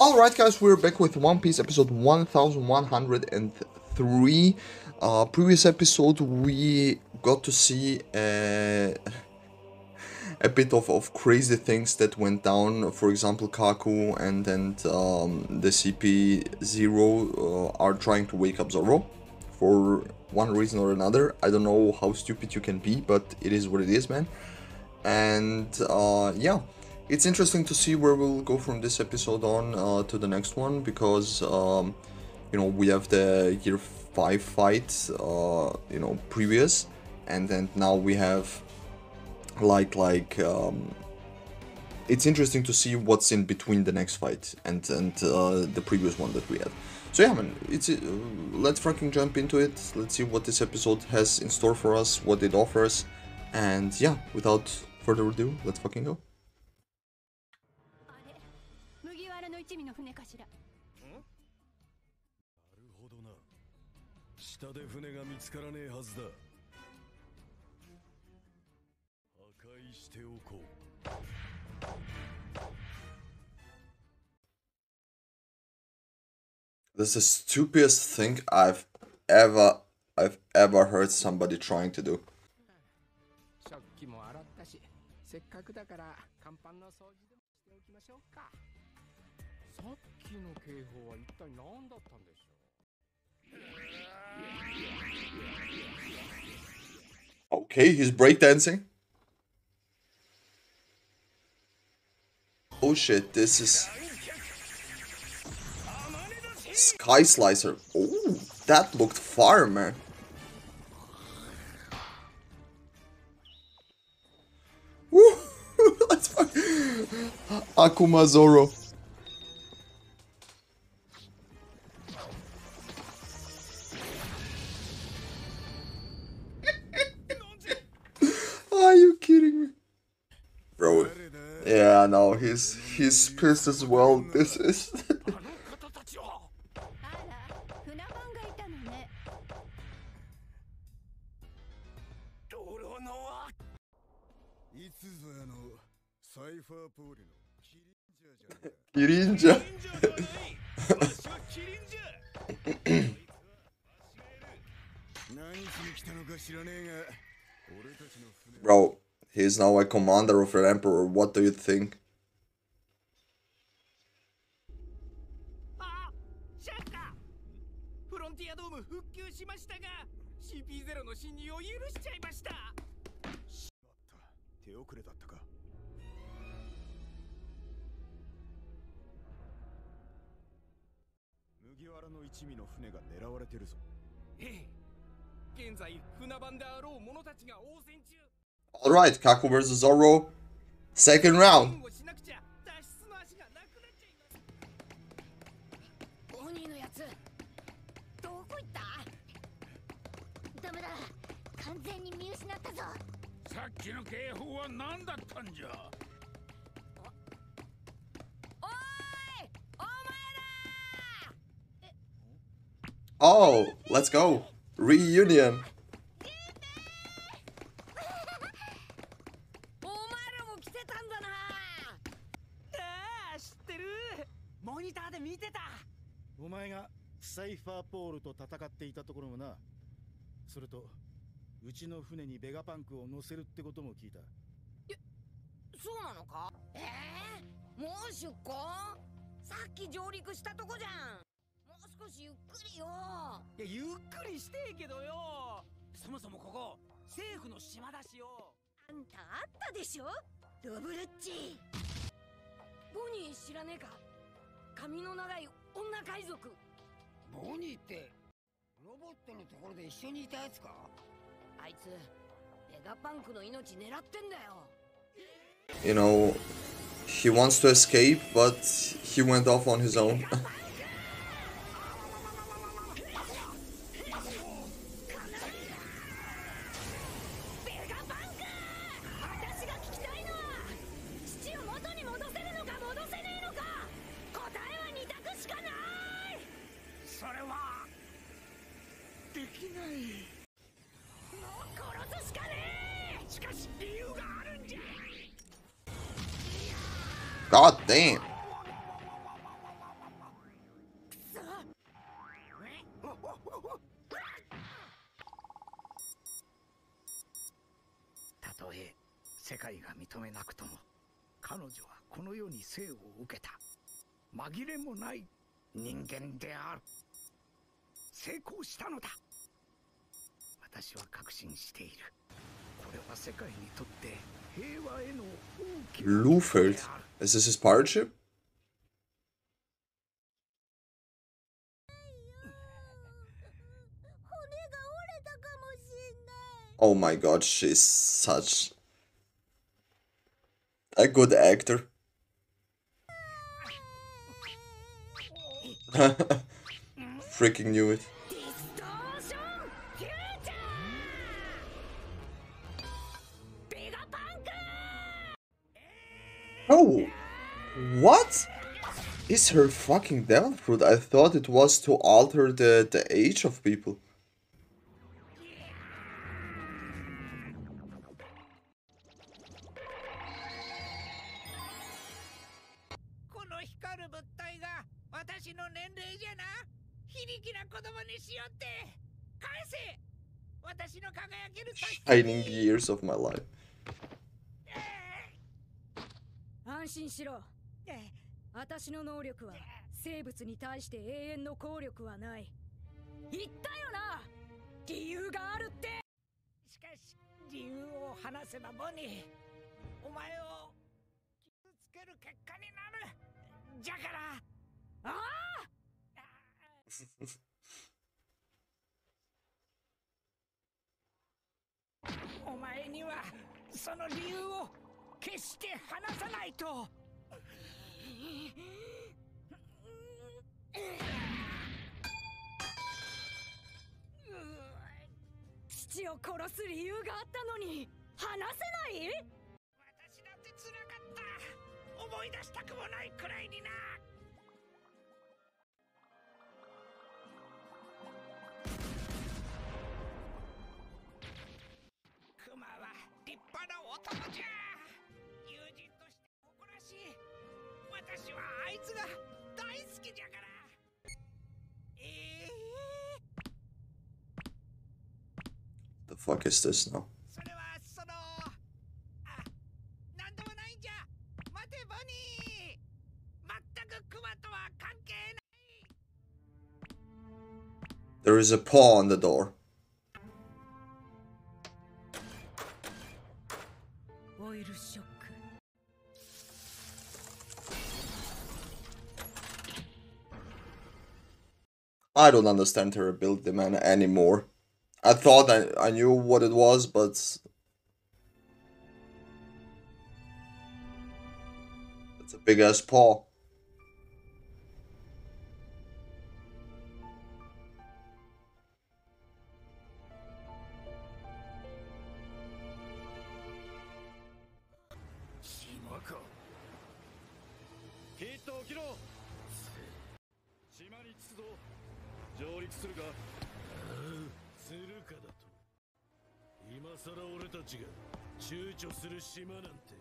Alright guys, we're back with One Piece episode 1103. Uh, previous episode we got to see a bit of, of crazy things that went down. For example, Kaku and, and um, the CP0 uh, are trying to wake up Zoro for one reason or another. I don't know how stupid you can be, but it is what it is, man. And uh, yeah it's interesting to see where we'll go from this episode on uh, to the next one because um, you know we have the Gear five fight uh, you know previous. And then now we have like like um, it's interesting to see what's in between the next fight and and uh, the previous one that we had. So yeah man it's uh, let's fucking jump into it. Let's see what this episode has in store for us what it offers. And yeah without further ado let's fucking go 下で船が見つからねえはずだ。破壊しておこう。This is the stupidest thing I've ever I've ever heard somebody trying to do. 食器も洗ったしせっかくだから甲板の掃除でもしておきましょうか。さっきの警報は一体何だったんでしょう？Okay, he's breakdancing. Oh shit, this is Sky Slicer. Oh, that looked fire, man. Let's Akuma Zoro. he's he's pissed as well. This is. Kirinja. Bro, he's now a commander of an emperor. What do you think? ましたが CP0 の侵入を許しちゃいました。手遅れだったか。麦わらの一味の船が狙われてるぞ。ええ。現在船番であろう者たちが応戦中。Alright, versus Zoro. Second round. 援護しなくちゃ脱出の足がなくなっちゃいます。オニーのやつどこ行った？ダメだ。完全に見失ったぞ。さっきの警報は何だったんじゃ？おーいお前 Oh, let's go. Reunion. モニターで見てた。お前がサイファーポールと戦っていたところそれとうちの船にベガパンクを乗せるってことも聞いた。そうなのか？ええもう出港さっき上陸したとこじゃん。もう少しゆっくりよ。いやゆっくりしてえけどよ。そもそもここ政府の島だしよ。あんたあったでしょ？ドブルッチ。ボニー知らねえか？髪の長い女海賊。ボニーってロボットのところで一緒にいたやつかあいつベガパンクの命狙ってんだよ You know, he wants to escape, but he went off on his own. God damn. え世界が認めなくとも彼女はこの世に生を受けた。紛れもない人間である。成功したのだ。私は確信している。Blufeld? Is this his pirate ship? Oh my god, she's such a good actor. Freaking knew it. What? Is her fucking devil fruit? I thought it was to alter the, the age of people. この光る物体が私の年齢じゃな非力な子供にしよって返せ私の輝ける確か Shining years of my life. 安心しろ 私の能力は生物に対して永遠の効力はない。言ったよな！理由があるって！しかし理由を話せばボニーお前を傷つける結果になる。じゃからああ！お前にはその理由を決して話さないと！父を殺す理由があったのに話せない私だって辛かった思い出したくもないくらいにな fuck is this now? There is a paw on the door. I don't understand her ability man anymore. I thought I, I knew what it was, but... It's a big ass paw. するかだと。今さら俺たちが躊躇する島なんて。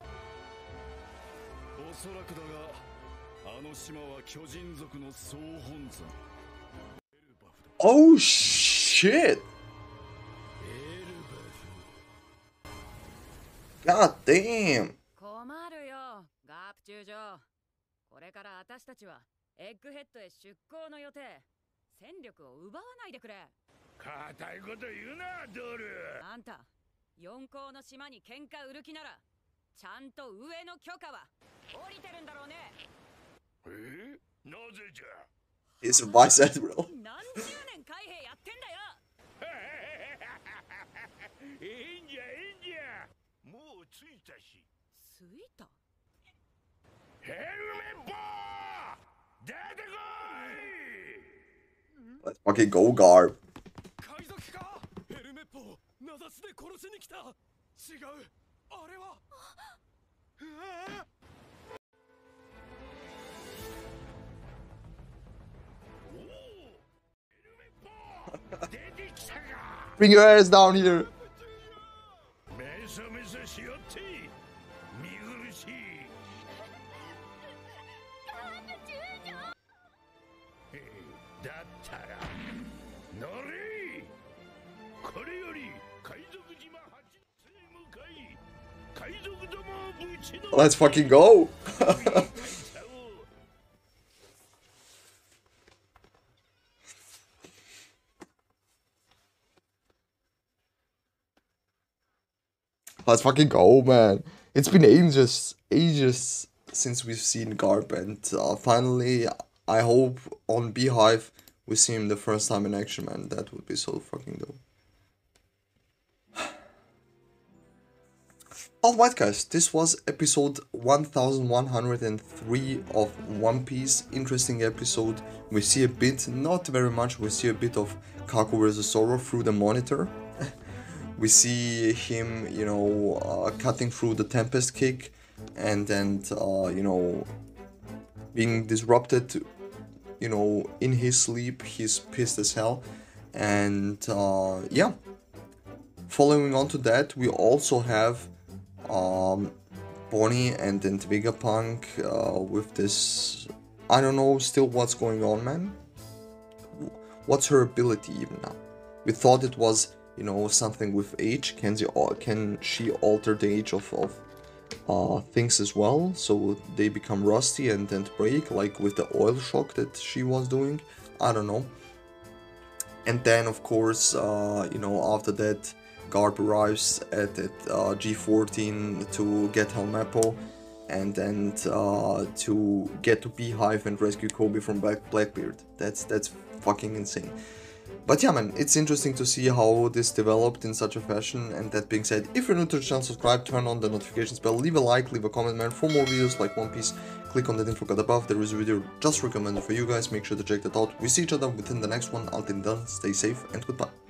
おそらくだがあの島は巨人族の総本山。エルバフだ Oh shit! エルバフ God damn! 困るよガープ中将。これから私たちはエッグヘッドへ出航の予定。戦力を奪わないでくれ硬いこと言うなドル。あんた四皇の島に喧嘩売る気ならちゃんと上の許可は降りてるんだろうね。え？なぜじゃ？He's a vice admiral. 何十年海兵やってんだよ。いいんじゃいいんじゃ。もう着いたし。着いた？ヘルメット！出てこ Let's fucking go, Garb. 足で殺しに来た違うあれはあお Bring your ass down here! Let's fucking go! Let's fucking go, man. It's been ages, ages since we've seen Garp, and uh, finally, I hope on Beehive we see him the first time in action, man. That would be so fucking dope. Alright guys, this was episode 1103 of One Piece. Interesting episode. We see a bit, not very much, we see a bit of Kaku vs Zoro through the monitor. we see him, you know, uh, cutting through the Tempest kick and then, uh, you know, being disrupted, you know, in his sleep. He's pissed as hell. And uh, yeah, following on to that, we also have um, Bonney and then Vegapunk uh, with this. I don't know still what's going on, man. What's her ability even now? We thought it was, you know, something with age. Can she, can she alter the age of, of uh, things as well? So they become rusty and then break, like with the oil shock that she was doing? I don't know. And then, of course, uh, you know, after that, Garp arrives at, at uh, G14 to get Helmeppo and then uh, to get to Beehive and rescue Koby from Black Blackbeard. That's that's fucking insane. But yeah, man, it's interesting to see how this developed in such a fashion. And that being said, if you're new to the channel, subscribe, turn on the notifications bell, leave a like, leave a comment, man. For more videos like One Piece, click on that info card above. There is a video just recommended for you guys. Make sure to check that out. We see each other within the next one. Until then, stay safe and goodbye.